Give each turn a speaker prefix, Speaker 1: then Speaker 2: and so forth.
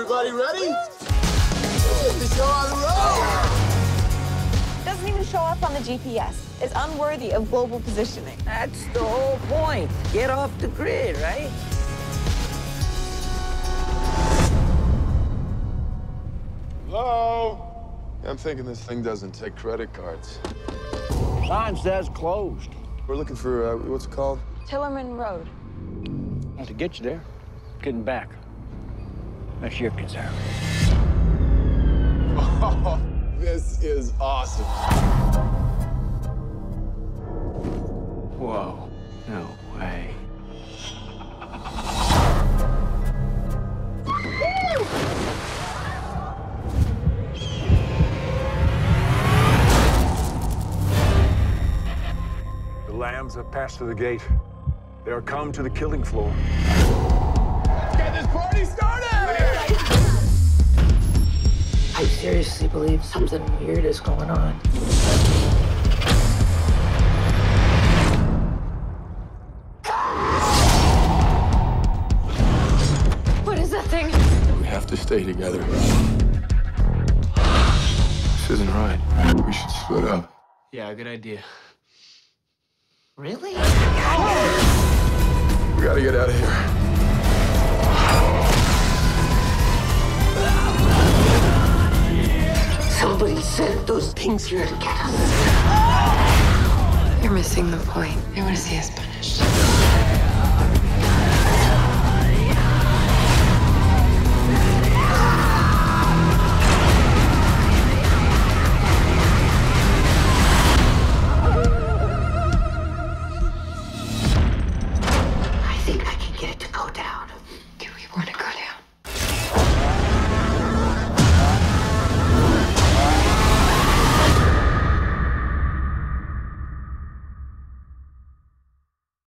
Speaker 1: Everybody ready? The show on the road!
Speaker 2: Doesn't even show up on the GPS. Is unworthy of global positioning.
Speaker 3: That's the whole point. Get off the grid, right?
Speaker 1: Hello? I'm thinking this thing doesn't take credit cards.
Speaker 4: Sign says closed.
Speaker 1: We're looking for, uh, what's it called?
Speaker 2: Tillerman Road.
Speaker 4: Well, to get you there, getting back. That's your concern.
Speaker 1: Oh, this is awesome.
Speaker 4: Whoa. No way.
Speaker 5: The lambs have passed through the gate. They are come to the killing floor.
Speaker 1: Let's Get this party started!
Speaker 3: Believe something weird is going on.
Speaker 2: What is that thing?
Speaker 1: We have to stay together. This isn't right. We should split up.
Speaker 6: Yeah, good idea.
Speaker 3: Really?
Speaker 1: We gotta get out of here.
Speaker 3: Somebody sent those things here to get us.
Speaker 7: You're missing the point. They want to see us punished.